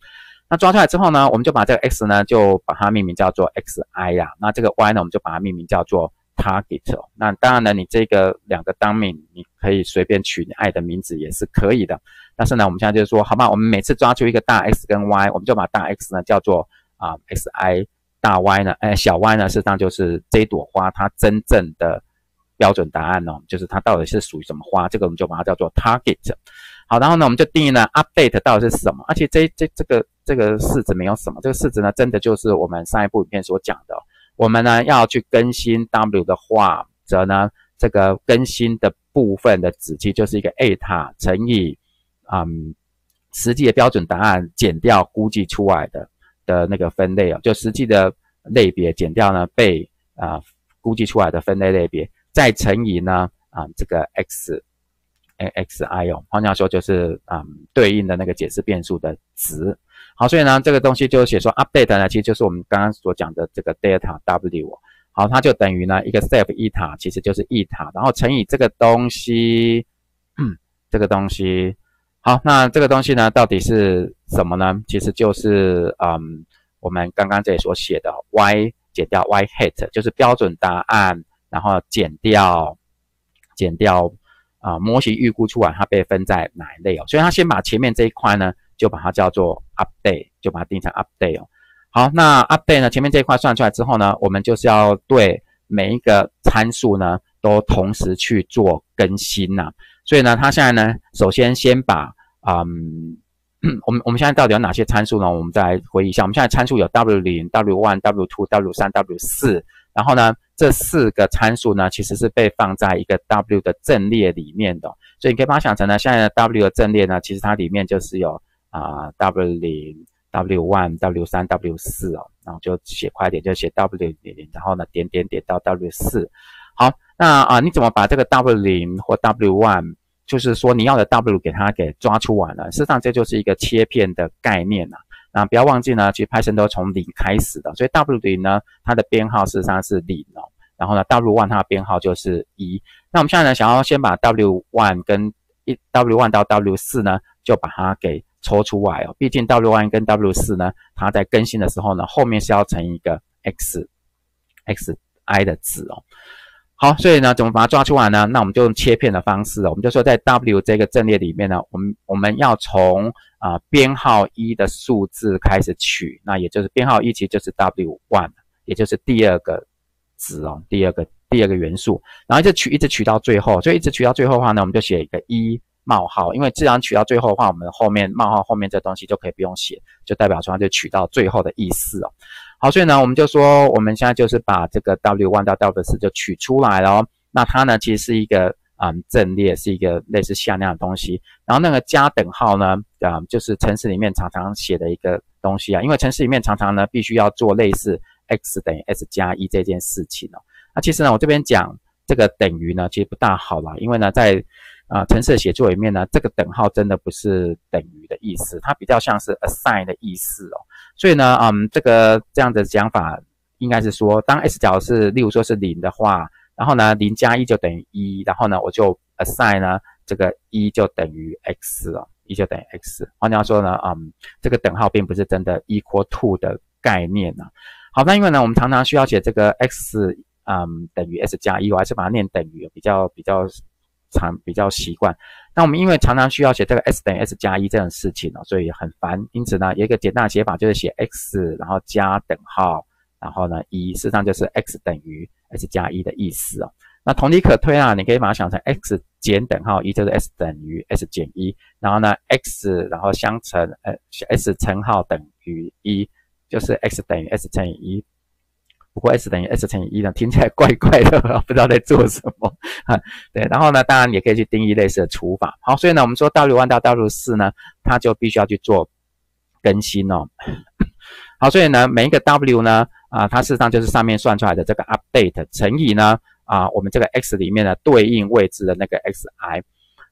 那抓出来之后呢，我们就把这个 x 呢就把它命名叫做 xi 呀，那这个 y 呢我们就把它命名叫做。Target，那当然呢，你这个两个当名，你可以随便取你爱的名字也是可以的。但是呢，我们现在就是说，好吧，我们每次抓出一个大 X 跟 Y，我们就把大 X 呢叫做啊 Xi，大 Y 呢，哎小 Y 呢，事实上就是这朵花它真正的标准答案哦，就是它到底是属于什么花，这个我们就把它叫做 Target。好，然后呢，我们就定义呢 Update 到底是什么，而且这这这个这个式子没有什么，这个式子呢，真的就是我们上一部影片所讲的。我们呢要去更新 W 的话，则呢这个更新的部分的子集就是一个 A 塔乘以嗯实际的标准答案减掉估计出来的的那个分类哦，就实际的类别减掉呢被啊估计出来的分类类别，再乘以呢啊这个 X A X I 哦，换句话说就是啊对应的那个解释变数的值。好，所以呢，这个东西就写说 update 呢，其实就是我们刚刚所讲的这个 delta w。好，它就等于呢一个 step 一塔，其实就是一塔，然后乘以这个东西，这个东西。好，那这个东西呢，到底是什么呢？其实就是嗯，我们刚刚这里所写的 y 减掉 y hat，就是标准答案，然后减掉减掉啊模型预估出来它被分在哪一类哦。所以它先把前面这一块呢。就把它叫做 update，就把它定成 update 哦。好，那 update 呢？前面这一块算出来之后呢，我们就是要对每一个参数呢都同时去做更新呐。所以呢，它现在呢，首先先把嗯，我们我们现在到底有哪些参数呢？我们再来回忆一下。我们现在参数有 w 零、w one、w two、w 三、w 四。然后呢，这四个参数呢，其实是被放在一个 w 的阵列里面的。所以你可以把它想成呢，现在的 w 的阵列呢，其实它里面就是有。啊，W 零、W one、W 三、W 四哦，然后就写快点，就写 W 零零，然后呢点点点到 W 四。好，那啊，你怎么把这个 W 零或 W one，就是说你要的 W 给它给抓出来呢？事实上，这就是一个切片的概念呐。那不要忘记呢，其实 Python 都从零开始的，所以 W 零呢，它的编号事实上是零哦。然后呢，W one 它的编号就是一。那我们现在呢，想要先把 W one 跟一 W one 到 W 四呢，就把它给抽出来哦，毕竟 W one 跟 W 四呢，它在更新的时候呢，后面是要乘一个 x x i 的值哦。好，所以呢，怎么把它抓出来呢？那我们就用切片的方式，我们就说在 W 这个阵列里面呢，我们我们要从啊编号一的数字开始取，那也就是编号一其实就是 W one，也就是第二个值哦，第二个第二个元素，然后一直取一直取到最后，所以一直取到最后的话呢，我们就写一个一。冒号，因为既然取到最后的话，我们后面冒号后面这东西就可以不用写，就代表说它就取到最后的意思哦。好，所以呢，我们就说我们现在就是把这个 W one 到 W 四就取出来了。那它呢，其实是一个嗯阵列，是一个类似向量的东西。然后那个加等号呢，啊，就是程式里面常常写的一个东西啊。因为程式里面常常呢，必须要做类似 x 等于 s 加一这件事情哦。那其实呢，我这边讲这个等于呢，其实不大好啦，因为呢，在啊，程式写作里面呢，这个等号真的不是等于的意思，它比较像是 assign 的意思哦。所以呢，嗯，这个这样的讲法应该是说，当 s 角是例如说是零的话，然后呢，零加一就等于一，然后呢，我就 assign 呢这个一就等于 x 哦，一就等于 x。换句话说呢，嗯，这个等号并不是真的 equal to 的概念呢。好，那因为呢，我们常常需要写这个 x，嗯，等于 s 加一，我还是把它念等于，比较比较。常比较习惯，那我们因为常常需要写这个 s 等于 s 加一这种事情哦，所以很烦。因此呢，有一个简单的写法就是写 x，然后加等号，然后呢一，事实上就是 x 等于 s 加一的意思哦。那同理可推啊，你可以把它想成 x 减等号一就是 s 等于 s 减一，然后呢 x 然后相乘呃 s 乘号等于一，就是 x 等于 s 乘以一。不过 s 等于 s 乘以一呢，听起来怪怪的，不知道在做什么 啊？对，然后呢，当然也可以去定义类似的除法。好，所以呢，我们说 w one 到 w 四呢，它就必须要去做更新哦。好，所以呢，每一个 w 呢，啊，它事实上就是上面算出来的这个 update 乘以呢，啊，我们这个 x 里面的对应位置的那个 xi。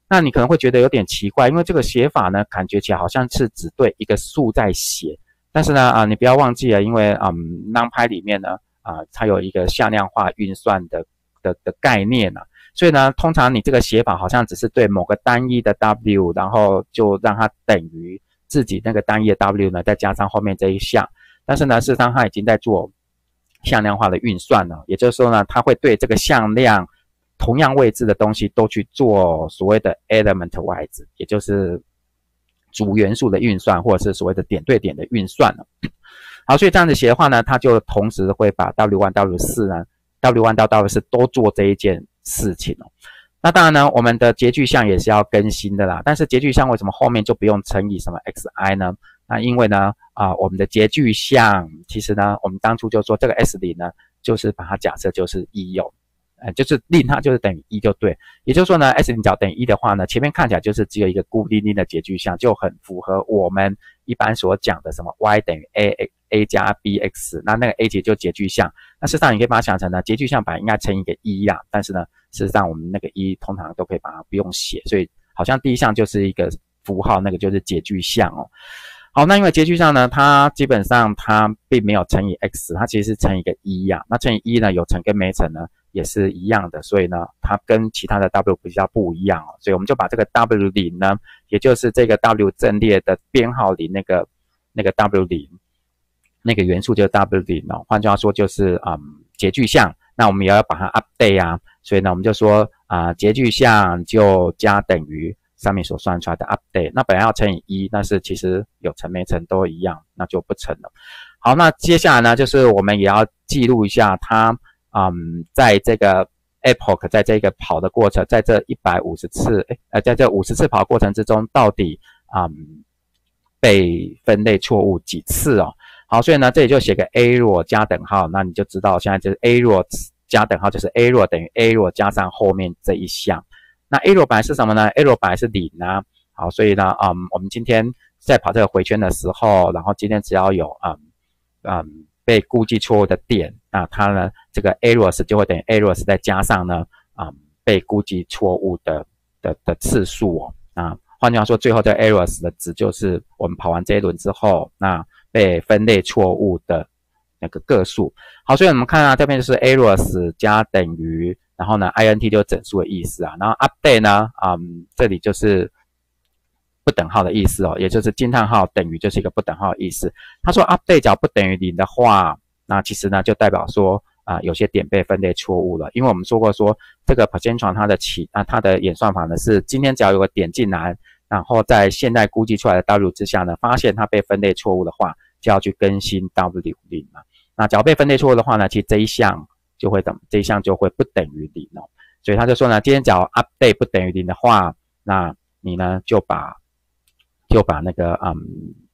那你可能会觉得有点奇怪，因为这个写法呢，感觉起来好像是只对一个数在写。但是呢，啊，你不要忘记了，因为嗯，NumPy 里面呢，啊，它有一个向量化运算的的的概念啊，所以呢，通常你这个写法好像只是对某个单一的 W，然后就让它等于自己那个单一的 W 呢，再加上后面这一项。但是呢，事实上它已经在做向量化的运算了，也就是说呢，它会对这个向量。同样位置的东西都去做所谓的 element-wise，也就是主元素的运算，或者是所谓的点对点的运算了。好，所以这样子写的话呢，它就同时会把 W1、W4 呢，W1 到 W4 都做这一件事情哦。那当然呢，我们的截距项也是要更新的啦。但是截距项为什么后面就不用乘以什么 xi 呢？那因为呢，啊，我们的截距项其实呢，我们当初就说这个 s0 呢，就是把它假设就是一有。呃，就是令它就是等于一就对，也就是说呢，s 零角等于一的话呢，前面看起来就是只有一个孤零零的截距项，就很符合我们一般所讲的什么 y 等于 a a 加 b x，那那个 a 节就截距项，那事实上你可以把它想成呢，截距项本来应该乘一个一呀，但是呢，事实上我们那个一通常都可以把它不用写，所以好像第一项就是一个符号，那个就是截距项哦。好，那因为截距项呢，它基本上它并没有乘以 x，它其实是乘一个一呀，那乘以一呢，有乘跟没乘呢？也是一样的，所以呢，它跟其他的 W 比较不一样哦，所以我们就把这个 W 零呢，也就是这个 W 阵列的编号里那个那个 W 零那个元素就是 W 零哦，换句话说就是嗯截距项，那我们也要把它 update 啊，所以呢我们就说啊截距项就加等于上面所算出来的 update，那本来要乘以一，但是其实有乘没乘都一样，那就不乘了。好，那接下来呢，就是我们也要记录一下它。嗯，在这个 epoch，在这个跑的过程，在这一百五十次，哎，呃，在这五十次跑过程之中，到底嗯被分类错误几次哦？好，所以呢，这里就写个 a 弱加等号，那你就知道现在就是 a 弱加等号就是 a 弱等于 a 弱加上后面这一项。那 a 弱本来是什么呢？a 弱本来是零啊。好，所以呢，嗯，我们今天在跑这个回圈的时候，然后今天只要有嗯嗯。被估计错误的点，那它呢，这个 errors 就会等于 errors 再加上呢，啊，被估计错误的的的次数哦，啊，换句话说，最后这 errors 的值就是我们跑完这一轮之后，那被分类错误的那个个数。好，所以我们看啊，这边就是 errors 加等于，然后呢，int 就整数的意思啊，然后 update 呢，啊，这里就是。不等号的意思哦，也就是惊叹号等于就是一个不等号的意思。他说 update 角不等于零的话，那其实呢就代表说啊有些点被分类错误了。因为我们说过说这个 Perceptron 它的起啊它的演算法呢是今天只要有个点进来，然后在现在估计出来的 W 之下呢，发现它被分类错误的话，就要去更新 W 零嘛。那只要被分类错误的话呢，其实这一项就会等这一项就会不等于零哦。所以他就说呢，今天只要 update 不等于零的话，那你呢就把就把那个嗯，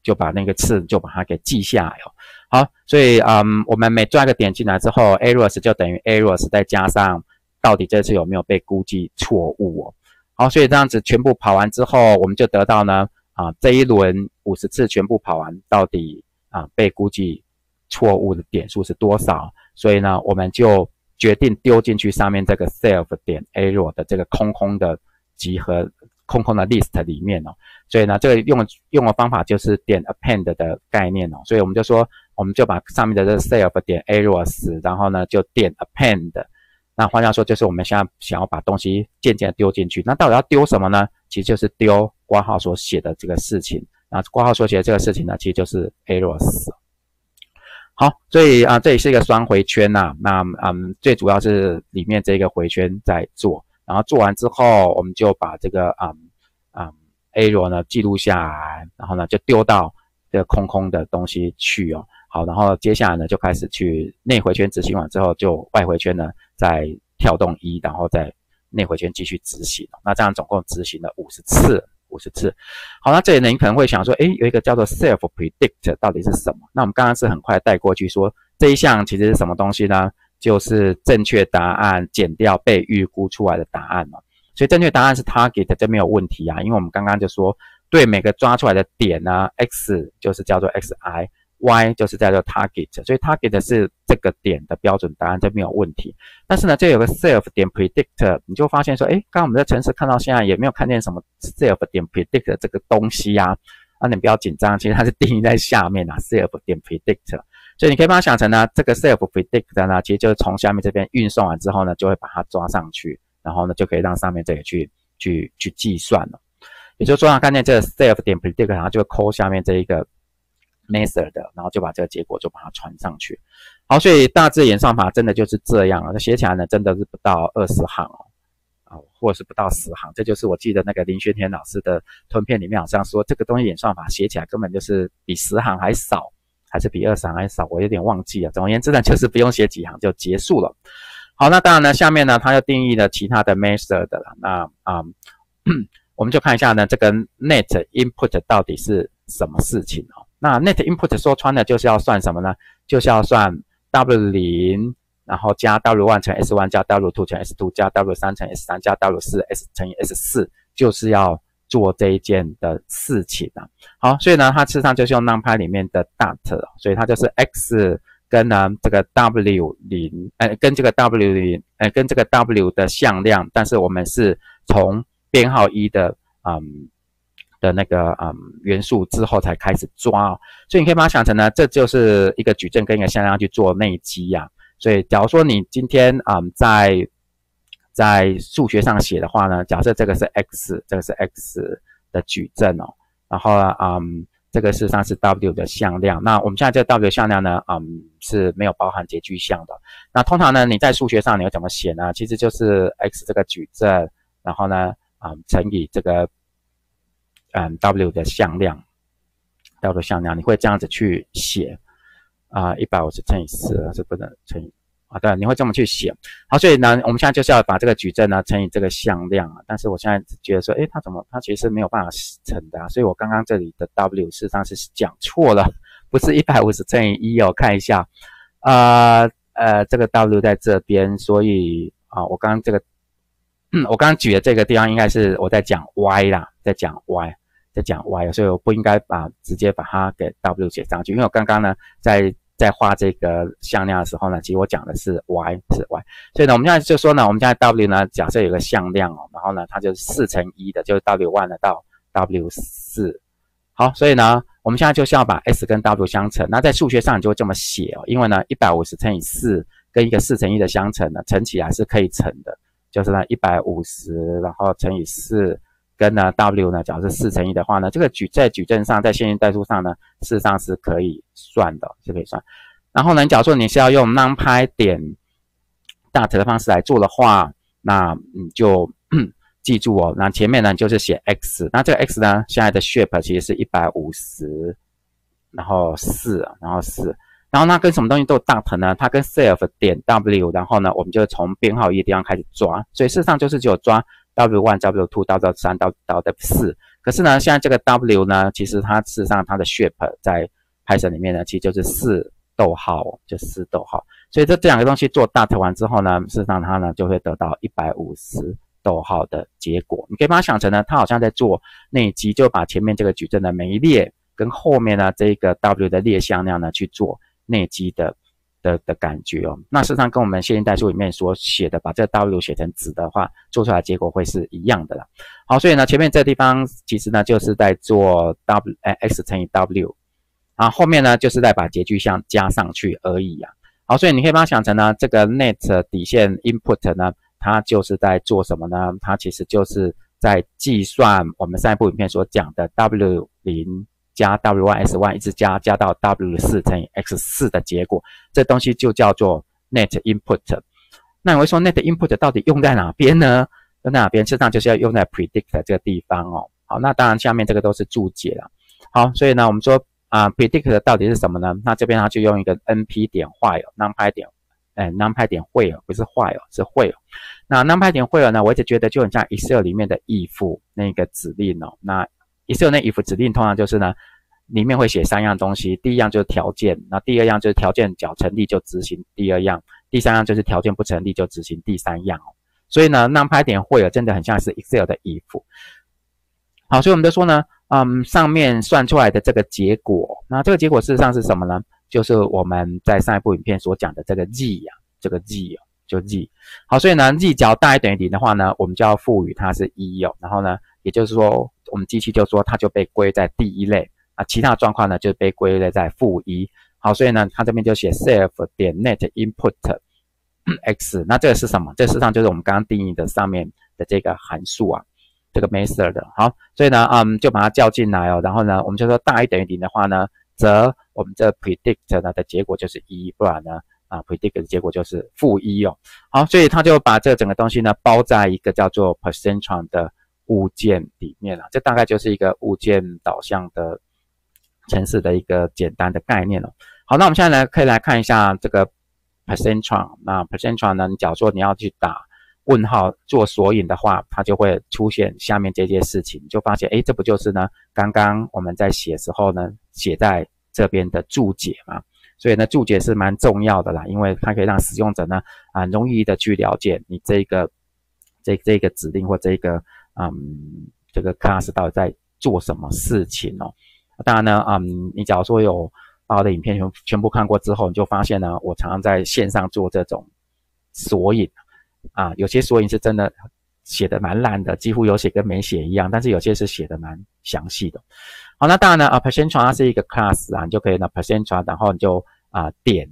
就把那个次就把它给记下来哦。好，所以嗯，我们每抓一个点进来之后，errors 就等于 errors 再加上到底这次有没有被估计错误哦。好，所以这样子全部跑完之后，我们就得到呢啊这一轮五十次全部跑完，到底啊被估计错误的点数是多少？所以呢，我们就决定丢进去上面这个 self 点 error 的这个空空的集合。空空的 list 里面哦，所以呢，这个用用的方法就是点 append 的概念哦，所以我们就说，我们就把上面的这个 self 点 errors，然后呢就点 append，那换句话说就是我们现在想要把东西渐渐丢进去，那到底要丢什么呢？其实就是丢挂号所写的这个事情，那挂号所写的这个事情呢，其实就是 errors。好，所以啊，这里是一个双回圈呐，那嗯，最主要是里面这个回圈在做。然后做完之后，我们就把这个啊啊 A 罗呢记录下来，然后呢就丢到这个空空的东西去哦。好，然后接下来呢就开始去内回圈执行完之后，就外回圈呢再跳动一，然后再内回圈继续执行。那这样总共执行了五十次，五十次。好，那这里呢你可能会想说，诶，有一个叫做 self predict 到底是什么？那我们刚刚是很快带过去说这一项其实是什么东西呢？就是正确答案减掉被预估出来的答案嘛，所以正确答案是 target，这没有问题啊，因为我们刚刚就说，对每个抓出来的点呢，x 就是叫做 xi，y 就是叫做 target，所以 target 是这个点的标准答案，这没有问题。但是呢，这有个 self 点 predict，你就发现说，哎，刚刚我们在城市看到现在也没有看见什么 self 点 predict 这个东西呀，啊，你不要紧张，其实它是定义在下面啊，self 点 predict。所以你可以把它想成呢，这个 self predict 呢，其实就是从下面这边运送完之后呢，就会把它抓上去，然后呢，就可以让上面这里去去去计算了。也就是说，看见这个 self 点 predict，然后就会抠下面这一个 method 的，然后就把这个结果就把它传上去。好，所以大致演算法真的就是这样啊，写起来呢真的是不到二十行哦，啊，或是不到十行。这就是我记得那个林学田老师的吞片里面好像说，这个东西演算法写起来根本就是比十行还少。还是比二三还少，我有点忘记了。总而言之呢，就是不用写几行就结束了。好，那当然呢，下面呢，它又定义了其他的 method 了。那啊，我们就看一下呢，这个 net input 到底是什么事情哦？那 net input 说穿了就是要算什么呢？就是要算 w 零，然后加 w 一乘 s 一加 w two 乘 s two 加 w 三乘 s 三加 w 四 s 乘以 s 四，就是要。做这一件的事情啊，好，所以呢，它事实上就是用 NumPy 里面的 dot，所以它就是 x 跟呢这个 w 零，哎，跟这个 w 零，哎，跟这个 w 的向量，但是我们是从编号一的，嗯，的那个嗯元素之后才开始抓，所以你可以把它想成呢，这就是一个矩阵跟一个向量去做内积呀，所以假如说你今天啊在在数学上写的话呢，假设这个是 x，这个是 x 的矩阵哦，然后嗯，这个事实上是 w 的向量。那我们现在这个 w 向量呢，嗯，是没有包含截距项的。那通常呢，你在数学上你要怎么写呢？其实就是 x 这个矩阵，然后呢，啊，乘以这个嗯 w 的向量，w 向量，你会这样子去写啊，一百五十乘以四是不能乘以。啊，对，你会这么去写。好，所以呢，我们现在就是要把这个矩阵呢乘以这个向量啊。但是我现在觉得说，诶，它怎么，它其实没有办法乘的啊。所以我刚刚这里的 w 事实上是讲错了，不是一百五十乘以一哦。看一下，呃呃，这个 w 在这边，所以啊，我刚刚这个，我刚刚举的这个地方应该是我在讲 y 啦，在讲 y，在讲 y，所以我不应该把直接把它给 w 写上去，因为我刚刚呢在。在画这个向量的时候呢，其实我讲的是 y 是 y，所以呢，我们现在就说呢，我们现在 w 呢，假设有个向量哦，然后呢，它就是四乘一的，就是 w one 到 w 四。好，所以呢，我们现在就是要把 s 跟 w 相乘。那在数学上你就会这么写哦，因为呢，一百五十乘以四跟一个四乘一的相乘呢，乘起来是可以乘的，就是呢，一百五十然后乘以四跟呢 w 呢，假如是四乘一的话呢，这个矩在矩阵上，在线性代数上呢，事实上是可以。算的是可以算，然后呢，假如说你是要用 NumPy 点 dot 的方式来做的话，那你就 记住哦，那前面呢就是写 x，那这个 x 呢，现在的 shape 其实是一百五十，然后四，然后四，然后那跟什么东西都 dot 呢？它跟 self 点 w，然后呢，我们就从编号一地方开始抓，所以事实上就是只有抓 w one、w two 到 w 三到到 w 四，可是呢，现在这个 w 呢，其实它事实上它的 shape 在 Python 里面呢，其实就是四逗号，就四逗号。所以这这两个东西做 dot 完之后呢，事实上它呢就会得到一百五十逗号的结果。你可以把它想成呢，它好像在做内积，就把前面这个矩阵的每一列跟后面呢这个 w 的列向量呢去做内积的的的感觉哦。那事实上跟我们线性代数里面所写的，把这个 w 写成值的话，做出来结果会是一样的啦。好，所以呢前面这地方其实呢就是在做 w 哎 x 乘以 w。啊，后面呢就是再把截距项加上去而已啊。好，所以你可以把它想成呢，这个 net 底线 input 呢，它就是在做什么呢？它其实就是在计算我们上一部影片所讲的 w 零加 w one s one 一直加加到 w 四乘以 x 四的结果，这东西就叫做 net input。那我会说 net input 到底用在哪边呢？用在哪边？实际上就是要用在 predict 这个地方哦。好，那当然下面这个都是注解了。好，所以呢，我们说。啊，predict 到底是什么呢？那这边它就用一个 np 点 while，numpy 点，哎，numpy 点 while 不是 while 是 while。那 numpy 点 while 呢，我一直觉得就很像 Excel 里面的 if 那个指令哦。那 Excel 那 if 指令通常就是呢，里面会写三样东西，第一样就是条件，那第二样就是条件角成立就执行第二样，第三样就是条件不成立就执行第三样哦。所以呢那拍点 while 真的很像是 Excel 的 if。好，所以我们就说呢。嗯，上面算出来的这个结果，那这个结果事实上是什么呢？就是我们在上一部影片所讲的这个 z 呀，这个 z 哦，就 z。好，所以呢，z 只要大于等于零的话呢，我们就要赋予它是一哦。然后呢，也就是说，我们机器就说它就被归在第一类啊，其他状况呢就被归类在负一。好，所以呢，它这边就写 self 点 net input x。那这个是什么？这实际上就是我们刚刚定义的上面的这个函数啊，这个 method 的。好，所以呢，嗯，就把它叫进来哦。然后呢，我们就说大于等于零的话呢，则我们这 predict 呢的结果就是一，不然呢，啊，predict 的结果就是负一哦。好，所以他就把这整个东西呢包在一个叫做 percentron 的物件里面了。这大概就是一个物件导向的。城市的一个简单的概念了。好，那我们现在呢，可以来看一下这个 percentron。那 percentron 呢，假如说你要去打问号做索引的话，它就会出现下面这件事情，就发现，哎，这不就是呢？刚刚我们在写时候呢，写在这边的注解嘛。所以呢，注解是蛮重要的啦，因为它可以让使用者呢，啊，容易的去了解你这个这这个指令或这个嗯这个 class 到底在做什么事情哦。当然呢，嗯，你假如说有把我的影片全全部看过之后，你就发现呢，我常常在线上做这种索引，啊，有些索引是真的写的蛮烂的，几乎有写跟没写一样，但是有些是写的蛮详细的。好，那当然呢，啊，percentron 它是一个 class 啊，你就可以呢 percentron，然后你就啊点，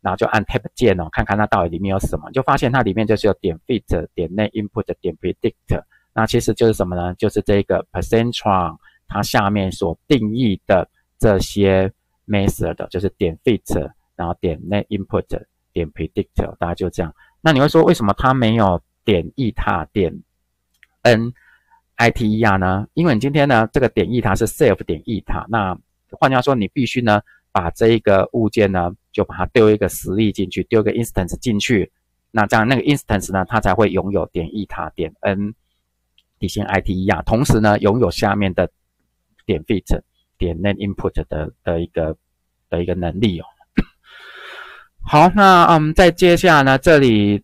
然后就按 tab 键哦，看看它到底里面有什么，就发现它里面就是有点 fit 点 ne input 点 predict，那其实就是什么呢？就是这个 percentron。它下面所定义的这些 method 就是点 fit，然后点 net input，点 predict，大家就这样。那你会说为什么它没有点 e 塔点 n i t e r 呢？因为你今天呢，这个点 e 塔是 self 点 e 塔，那换句话说，你必须呢把这一个物件呢，就把它丢一个实例进去，丢个 instance 进去，那这样那个 instance 呢，它才会拥有点 e 塔点 n 底线 i t e r，同时呢，拥有下面的。点 fit 点 net input 的的一个的一个能力哦。好，那嗯，在接下来呢，这里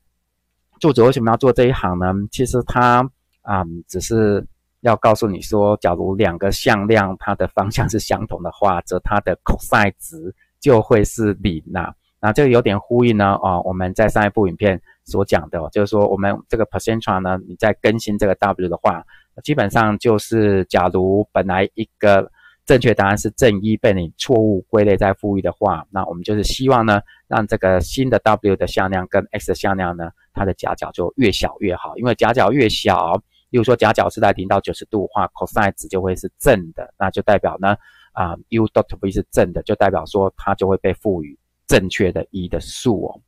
作者为什么要做这一行呢？其实他啊，只是要告诉你说，假如两个向量它的方向是相同的话，则它的 cosine 值就会是零呐。那这个有点呼应呢啊，我们在上一部影片所讲的，就是说我们这个 percentron 呢，你在更新这个 w 的话。基本上就是，假如本来一个正确答案是正一，被你错误归类在负一的话，那我们就是希望呢，让这个新的 w 的向量跟 x 的向量呢，它的夹角就越小越好。因为夹角越小，例如说夹角是在零到九十度的话，cos 值就会是正的，那就代表呢，啊，u dot v 是正的，就代表说它就会被赋予正确的一的数哦。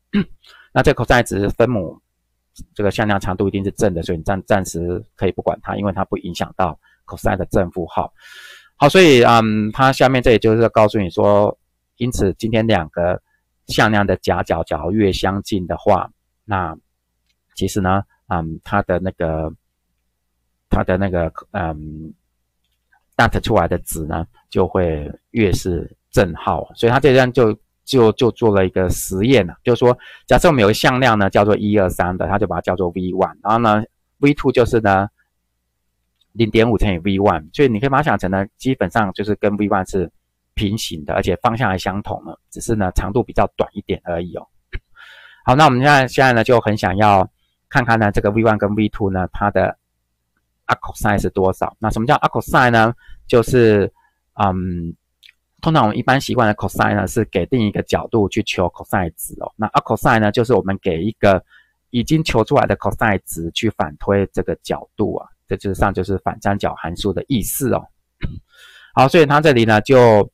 那这 cos 值分母。这个向量长度一定是正的，所以你暂暂时可以不管它，因为它不影响到 cos 的正负号。好，所以嗯，它下面这里就是告诉你说，因此今天两个向量的夹角角越相近的话，那其实呢，嗯，它的那个它的那个嗯，dat 出来的值呢，就会越是正号。所以它这边就。就就做了一个实验呢，就是说，假设我们有个向量呢，叫做一二三的，他就把它叫做 v one，然后呢，v two 就是呢零点五乘以 v one，所以你可以把它想成呢，基本上就是跟 v one 是平行的，而且方向还相同呢，只是呢长度比较短一点而已哦。好，那我们现在现在呢就很想要看看呢这个 v one 跟 v two 呢它的 cos 是多少？那什么叫 cos 呢？就是嗯。通常我们一般习惯的 cosine 呢，是给定一个角度去求 cosine 值哦。那 a cosine 呢，就是我们给一个已经求出来的 cosine 值去反推这个角度啊，这就是上就是反三角函数的意思哦。好，所以它这里呢就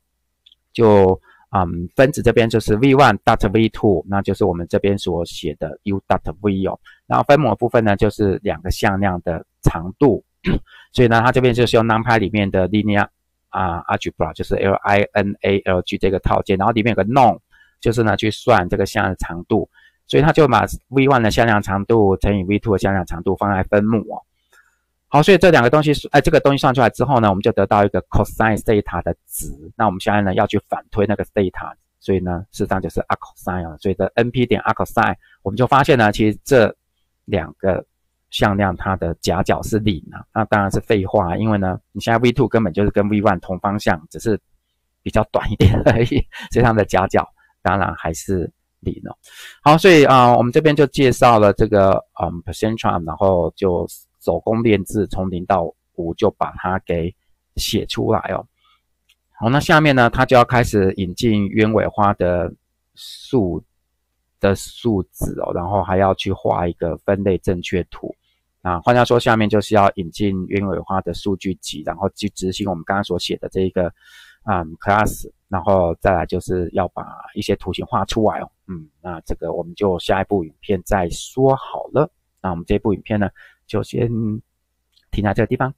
就嗯分子这边就是 v one dot v two，那就是我们这边所写的 u dot v 哦。然后分母部分呢就是两个向量的长度，所以呢它这边就是用 NumPy 里面的 linear。啊，algebra 就是 L I N A L G 这个套件，然后里面有个 norm，就是呢去算这个向量长度，所以他就把 v one 的向量长度乘以 v two 的向量长度放在分母哦。好，所以这两个东西，哎，这个东西算出来之后呢，我们就得到一个 cosine theta 的值。那我们现在呢要去反推那个 theta，所以呢事实上就是 arccosine 所以的 n p 点 arccosine，我们就发现呢，其实这两个。向量它的夹角是零啊，那当然是废话，因为呢，你现在 v two 根本就是跟 v one 同方向，只是比较短一点而已，所以它的夹角当然还是零哦。好，所以啊，我们这边就介绍了这个嗯 percentile，然后就手工练字，从零到五就把它给写出来哦。好，那下面呢，它就要开始引进鸢尾花的数的数字哦，然后还要去画一个分类正确图。啊，换句话说，下面就是要引进鸢尾花的数据集，然后去执行我们刚刚所写的这一个嗯 class，然后再来就是要把一些图形画出来哦。嗯，那这个我们就下一部影片再说好了。那我们这部影片呢，就先停在这个地方。